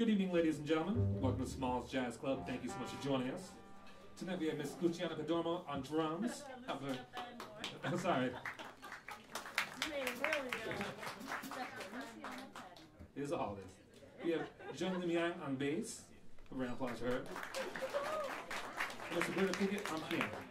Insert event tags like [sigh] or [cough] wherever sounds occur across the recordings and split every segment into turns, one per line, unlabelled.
Good evening, ladies and gentlemen. Welcome to Smalls Jazz Club. Thank you so much for joining us. Tonight we have Miss Luciana Cadormo on drums. [laughs] I'm sorry. It is a holiday. We have Jeong Lim Yang on bass. A round of applause for her. Mr. Britta Piket on piano.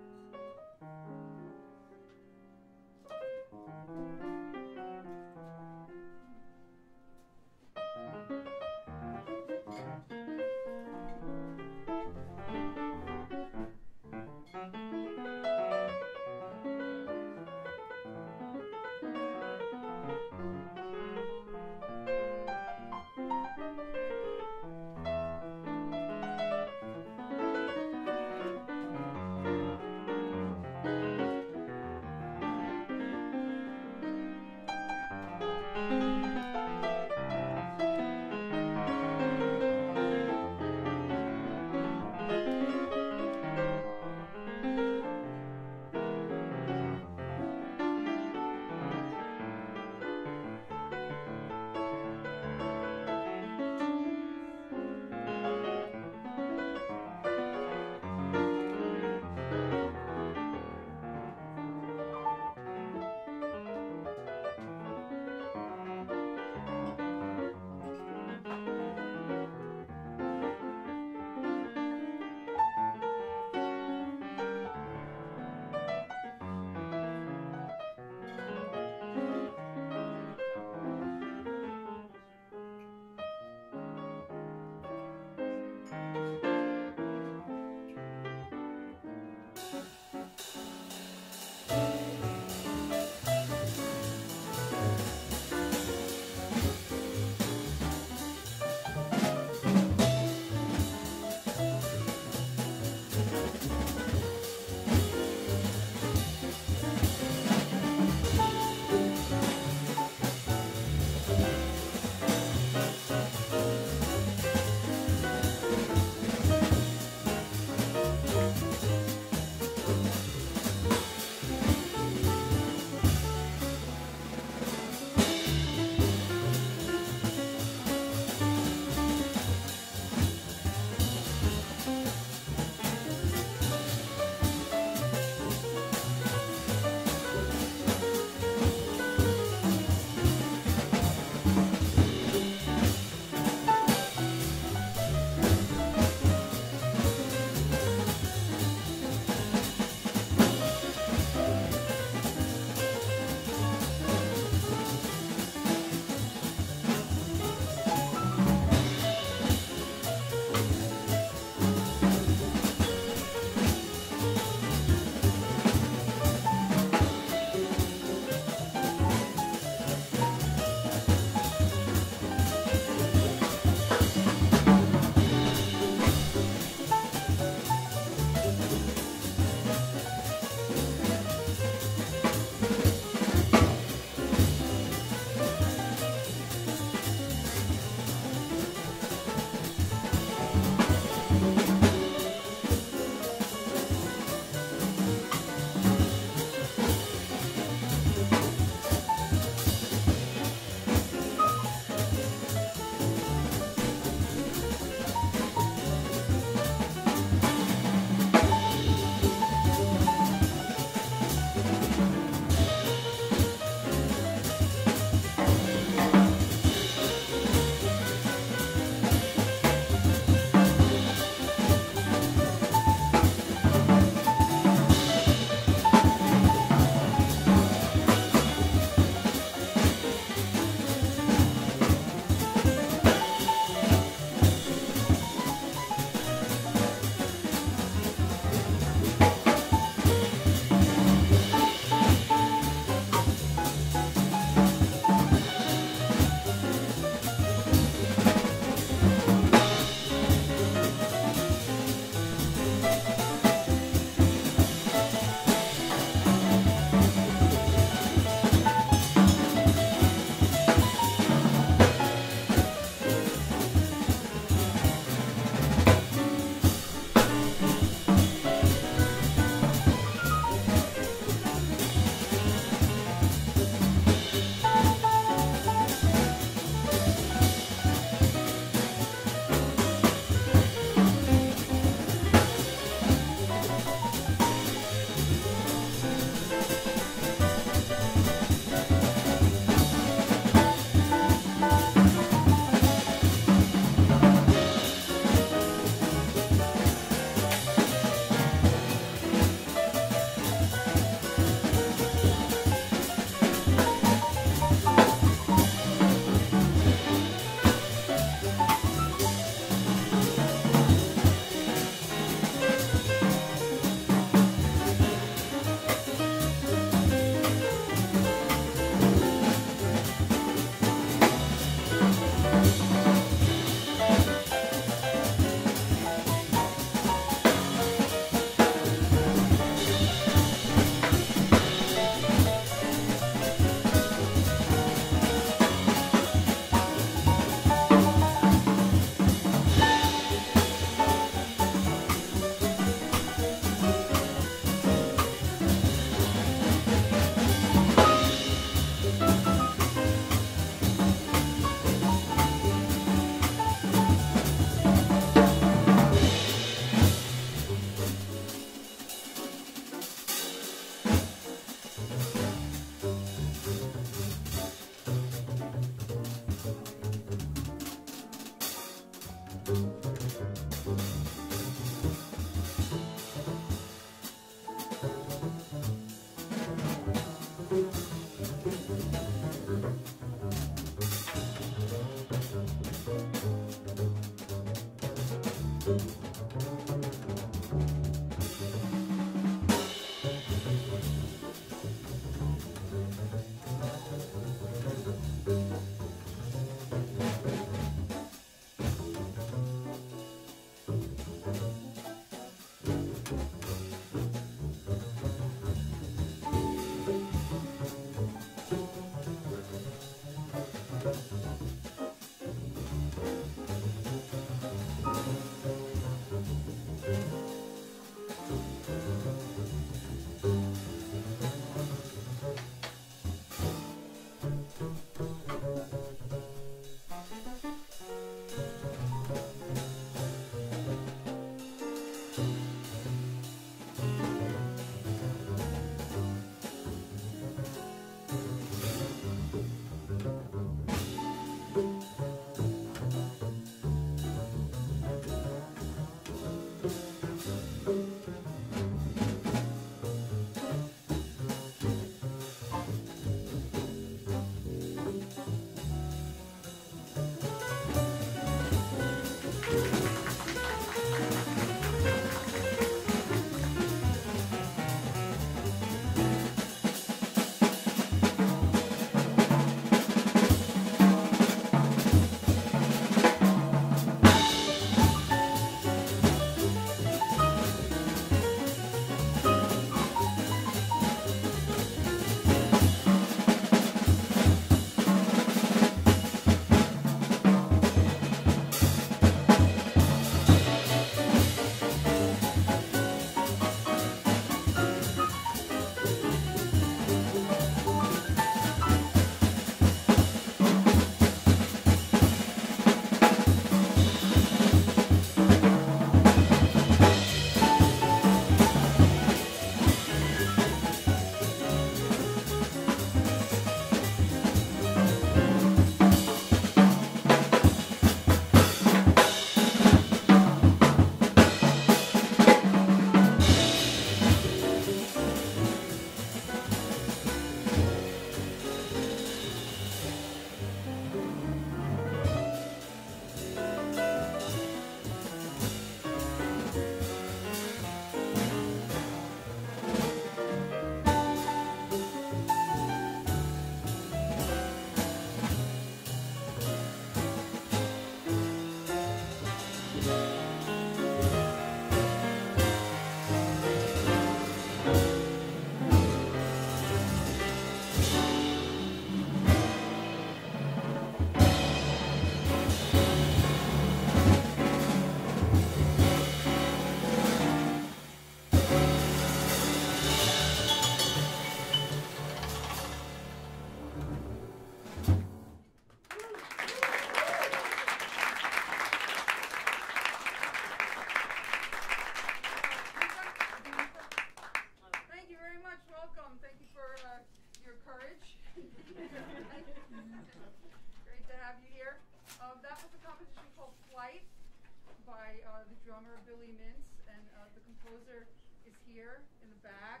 drummer Billy Mintz, and uh, the composer is here in the back.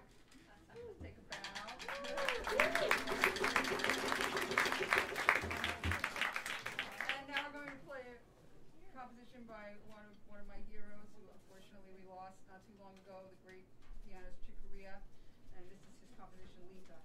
Take a bow. and now we're going to play a composition by one of, one of my heroes, who unfortunately we lost not too long ago, the great pianist Chick Corea. and this is his composition, Litha.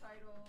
title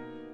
Thank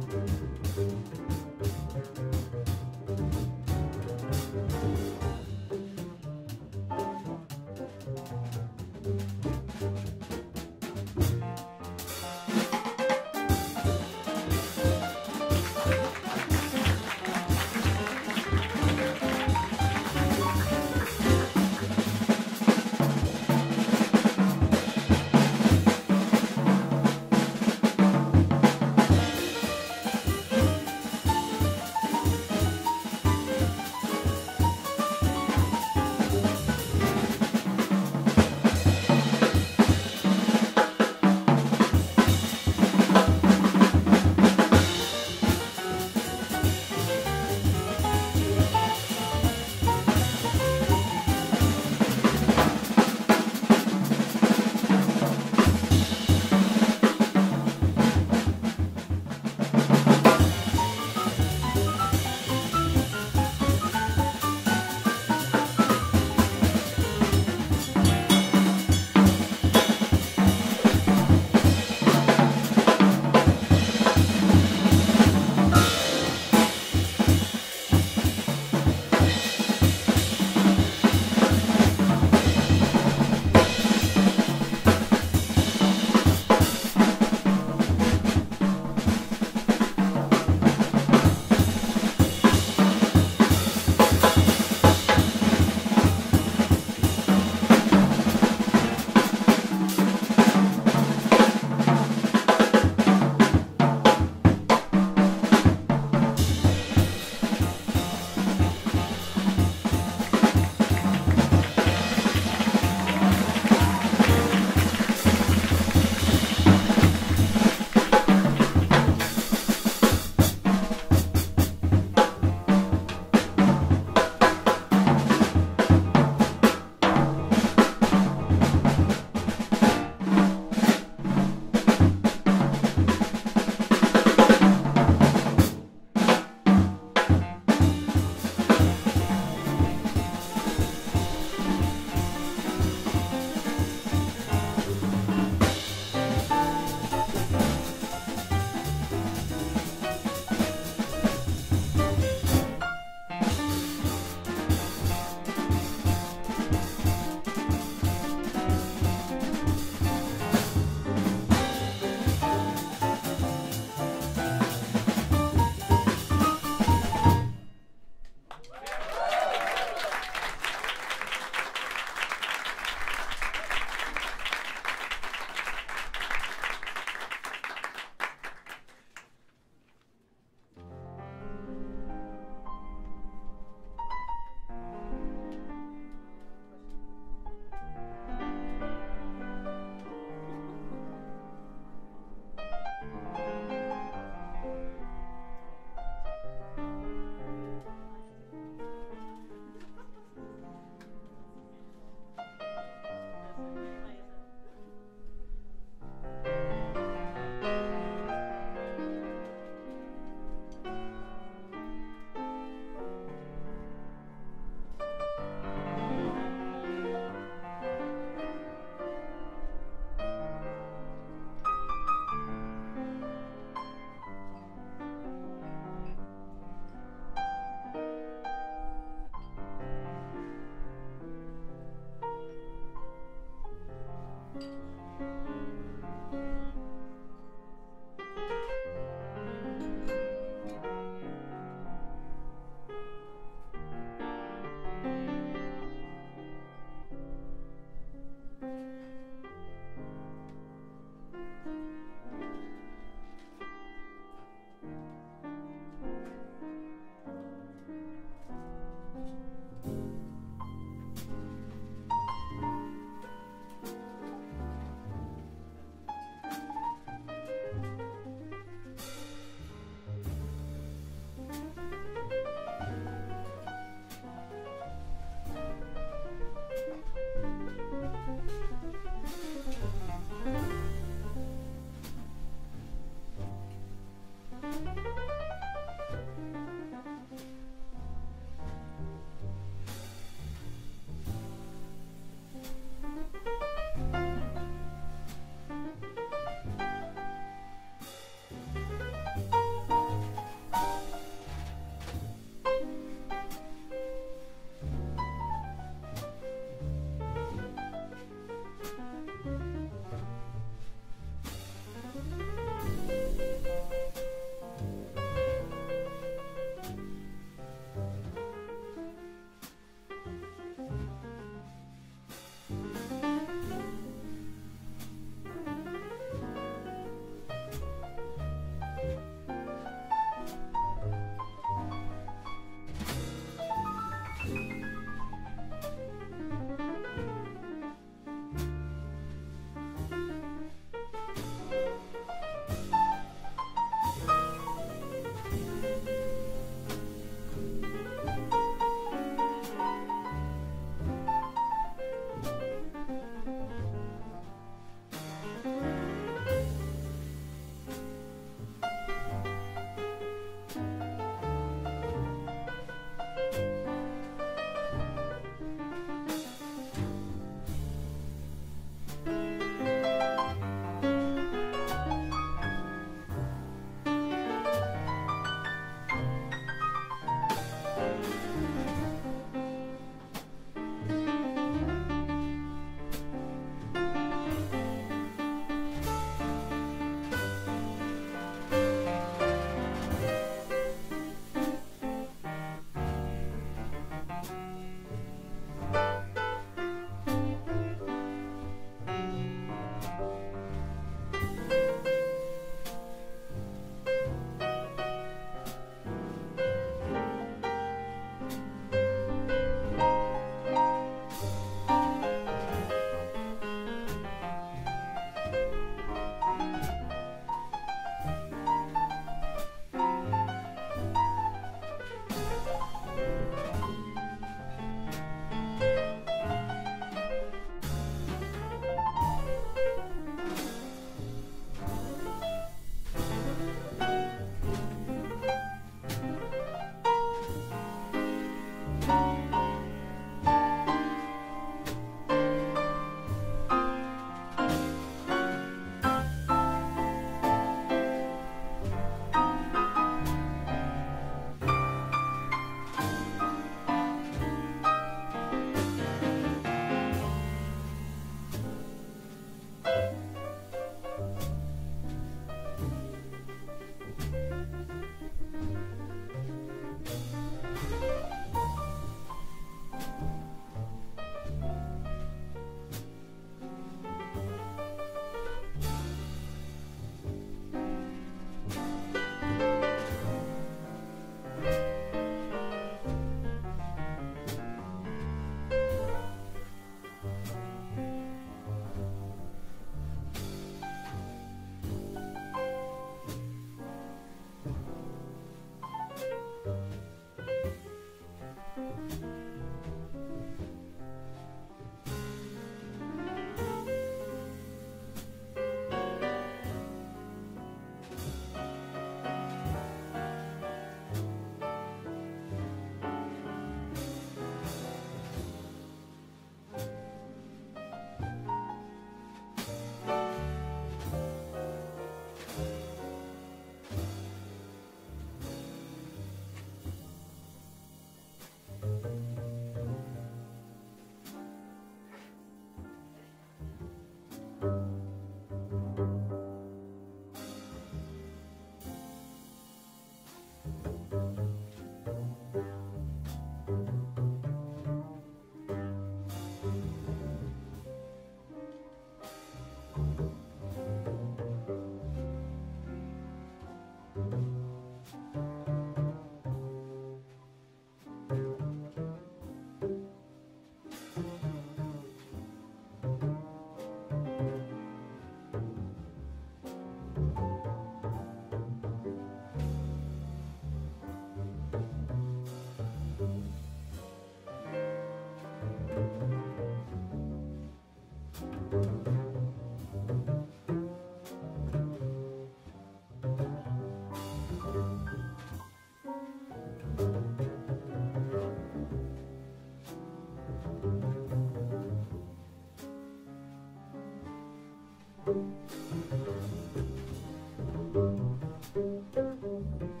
Mm-hmm.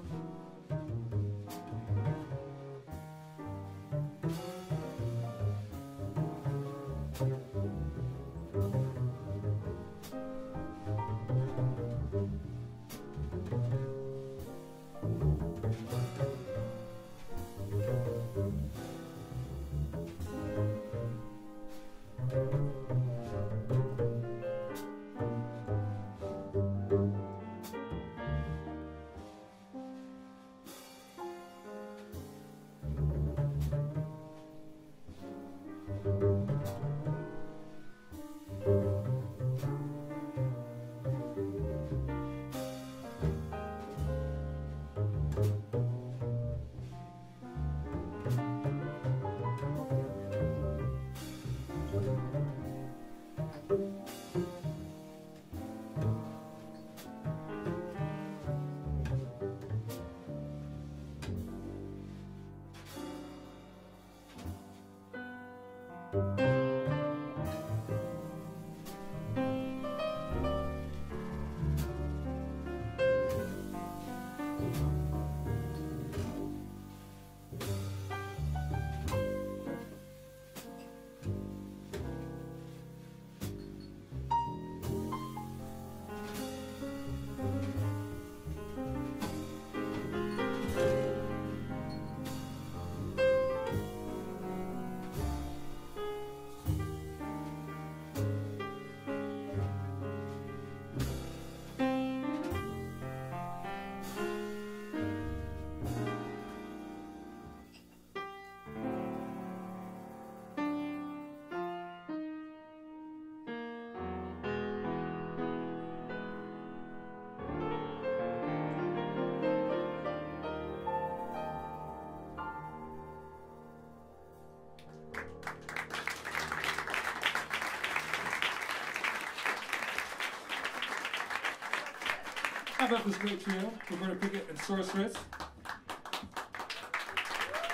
How about this great trio, Roberta Piket and Sorceress?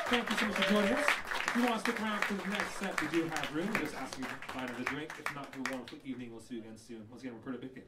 Thank you so much for joining us. If you want to stick around for the next set, we do have room. Just ask you to buy another drink. If not, we have a wonderful evening. We'll see you again soon. Once again, Roberta Piket.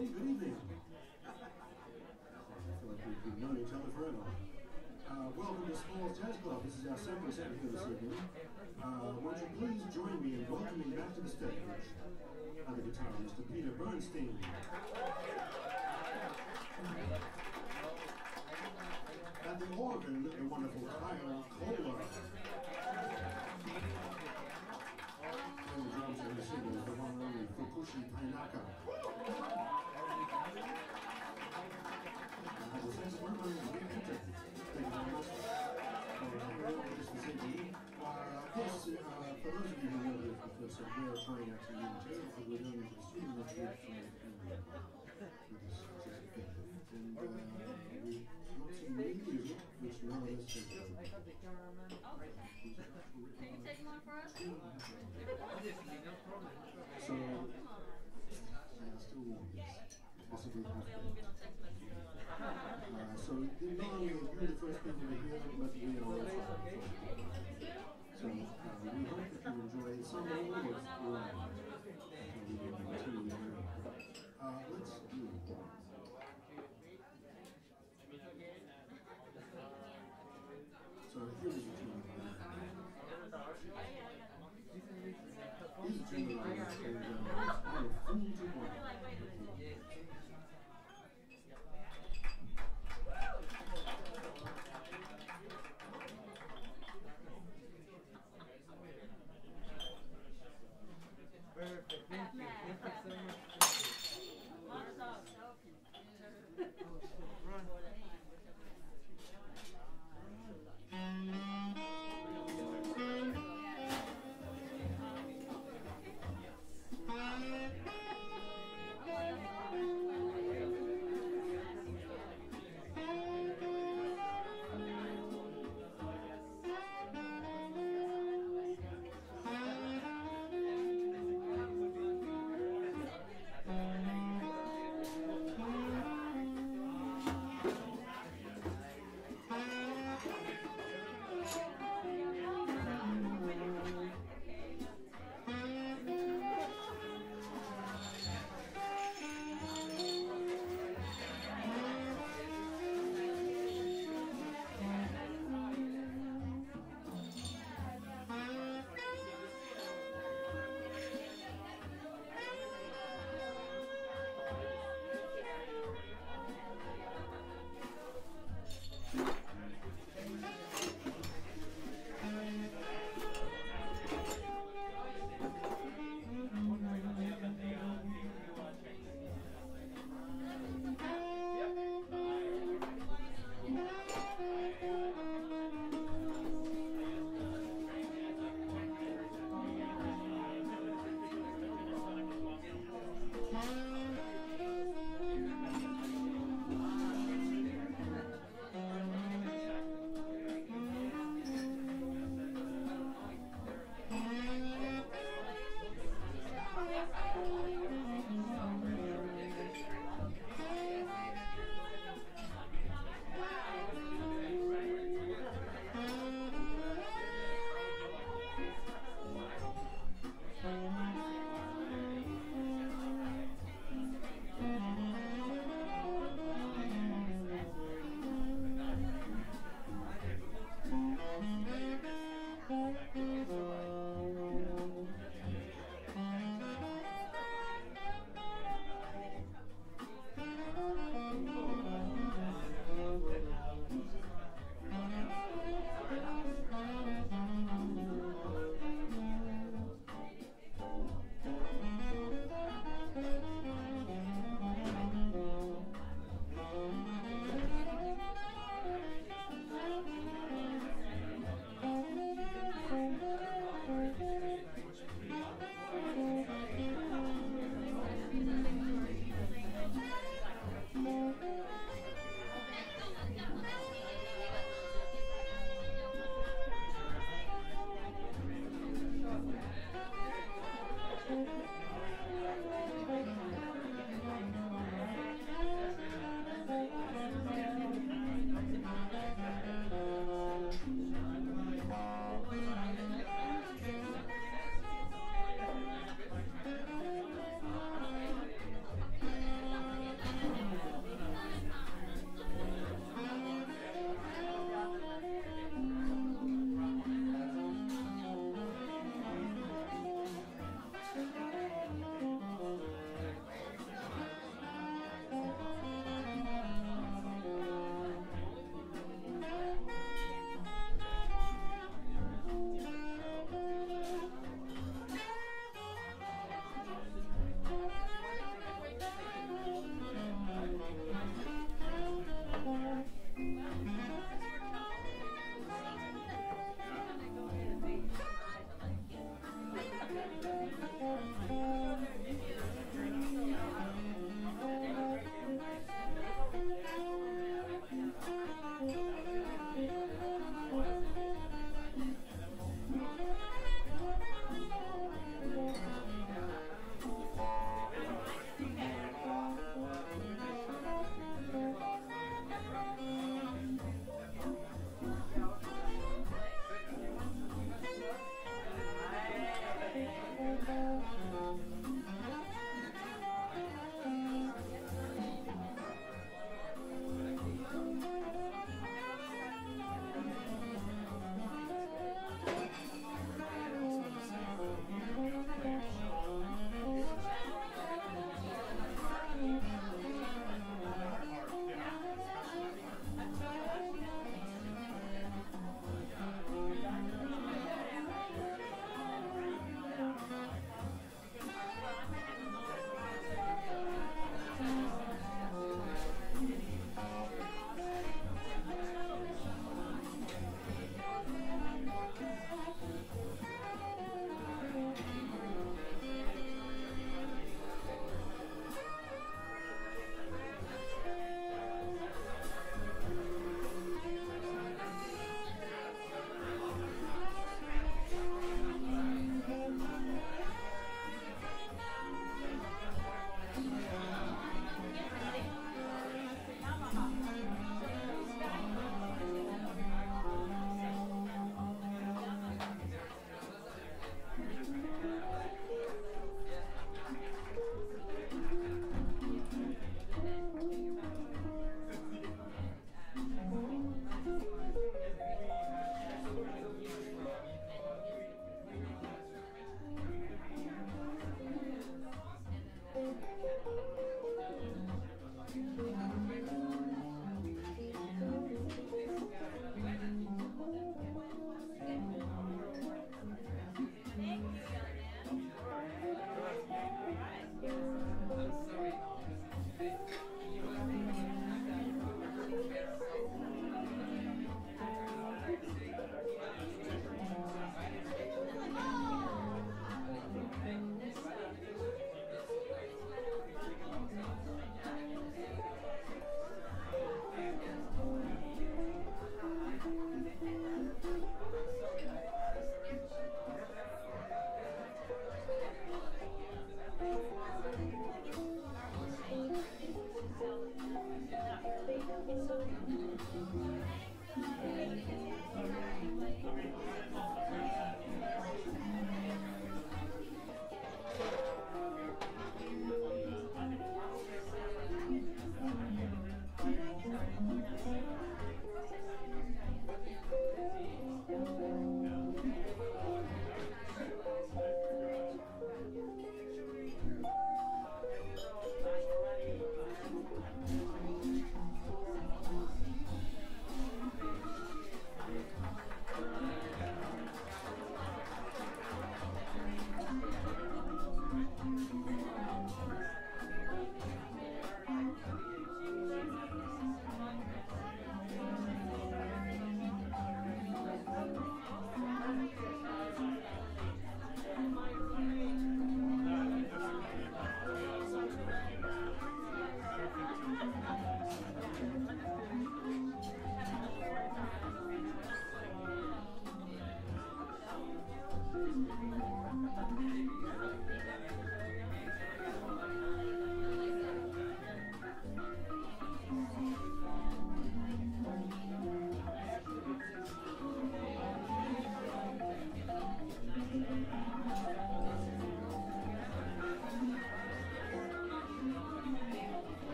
everybody. Good evening. I feel like we've known each other forever. Uh, welcome to Smalls Jazz Club. This is our second set here this evening. Uh, would you please join me in welcoming back to the stage on the guitar, Mr. Peter Bernstein. At the organ, the wonderful Kyle Koehler. And the drums are the singer, the one and only Fukushi Tainaka. So, I still want this. Half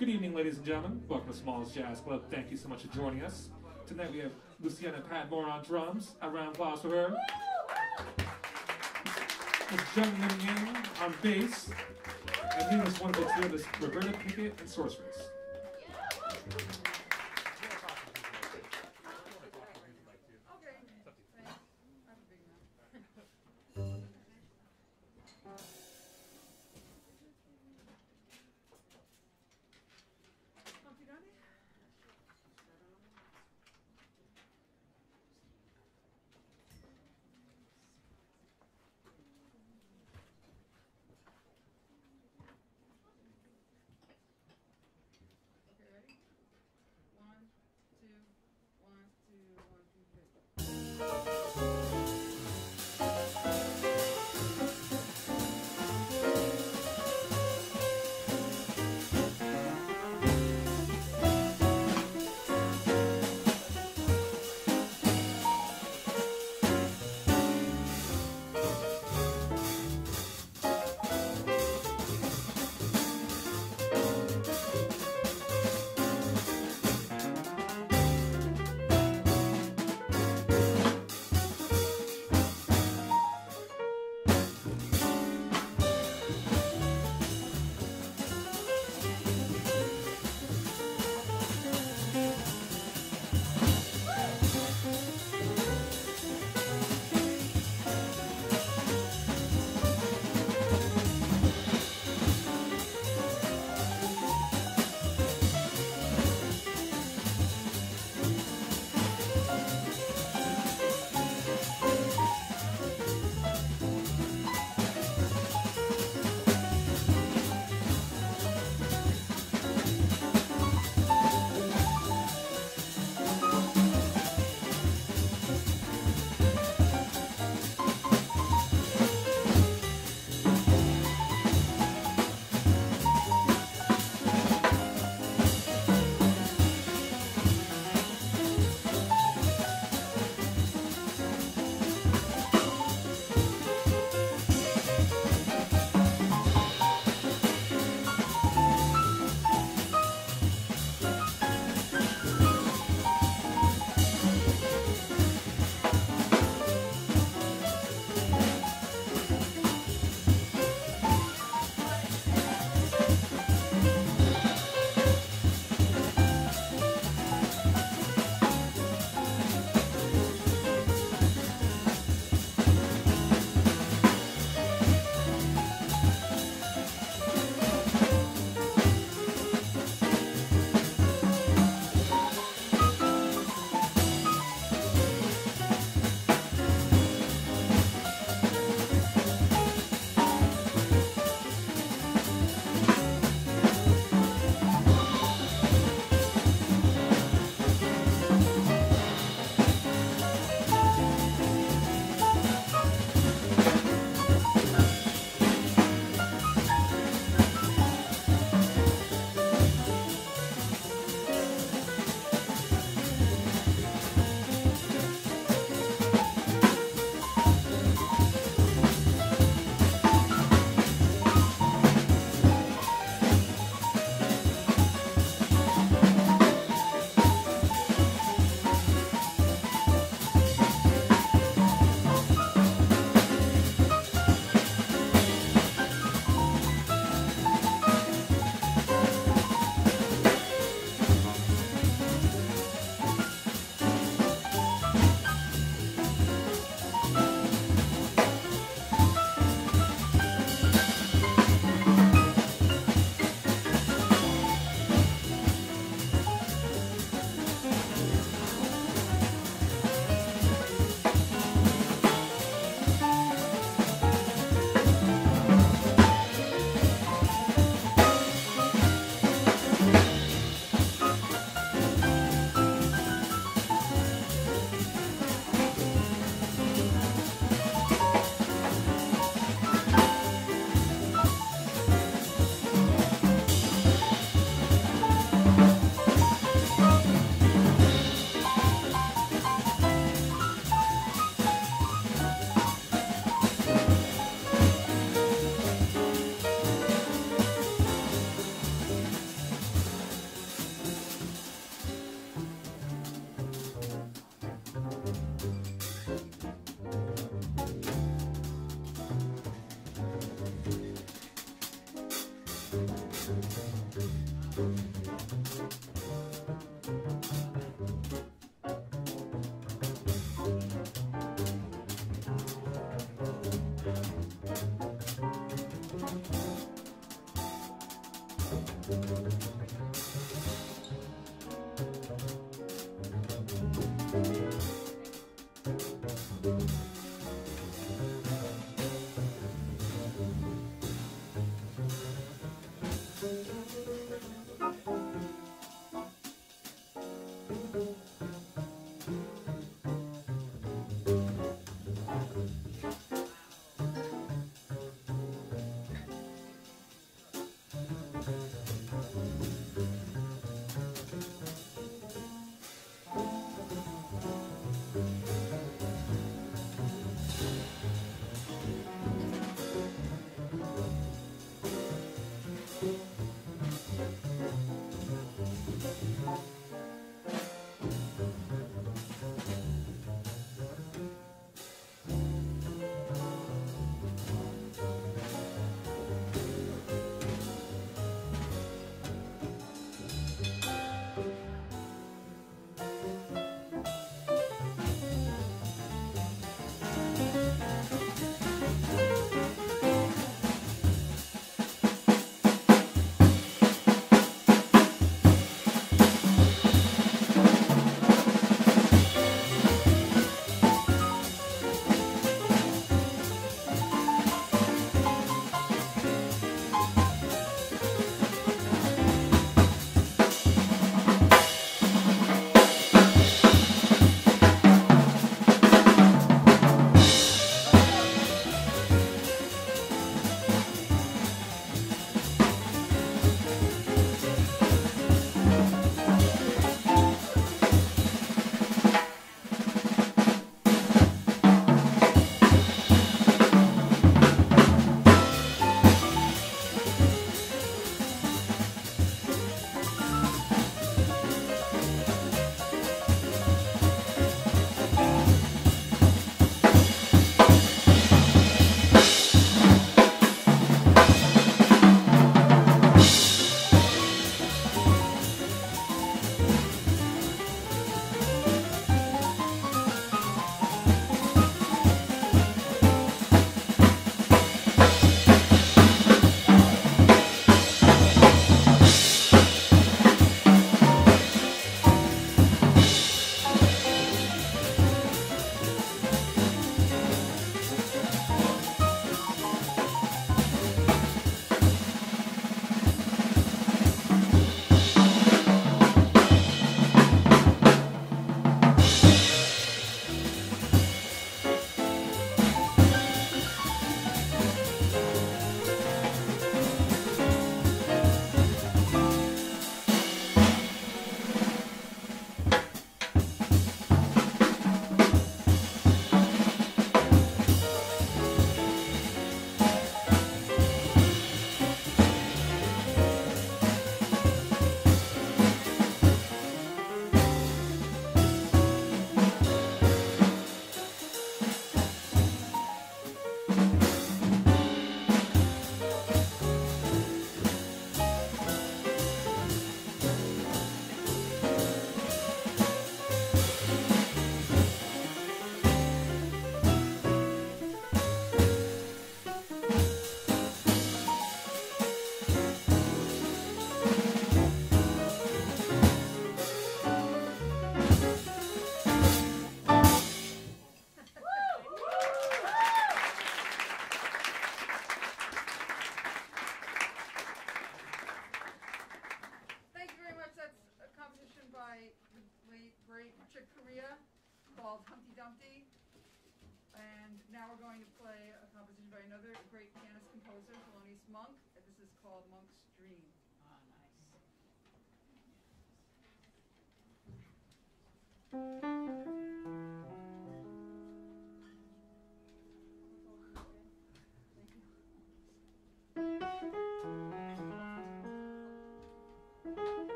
Good evening, ladies and gentlemen. Welcome to Small's Jazz Club. Thank you so much for joining us. Tonight we have Lucianna Padmore on drums. A round of applause for her. Miss Jeong Lim Yang on bass. And me, this wonderful trio, this Roberta Piket and Sorceress.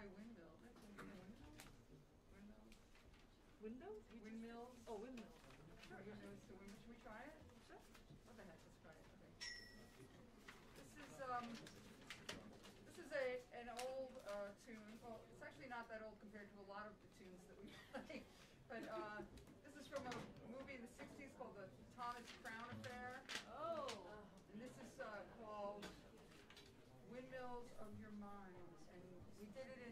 Try windmill, windmill? Windmills? windows? Windmills? Oh, windmills. Sure, you know, wind- should we try it? Sure. What the heck, let's try it, okay. This is, um, this is a, an old, uh, tune, well, it's actually not that old compared to a lot of the tunes that we [laughs] play. But, uh, this is from a movie in the sixties called The Thomas Crown Affair. Oh. And this is, uh, called Windmills of Your Mind. And we did it in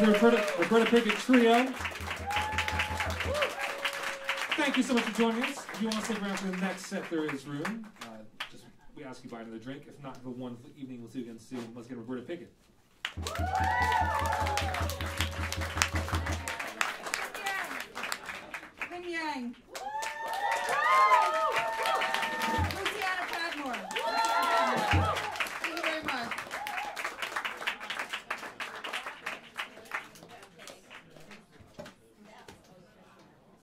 for Roberta, Roberta Piket Trio. Thank you so much for joining us. If you want to stick around for the next set, there is room. Uh, just we ask you buy another drink. If not, a wonderful evening. We'll see you again soon. Let's get Roberta Piket.